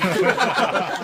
ハハハハ!